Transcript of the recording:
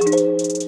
Música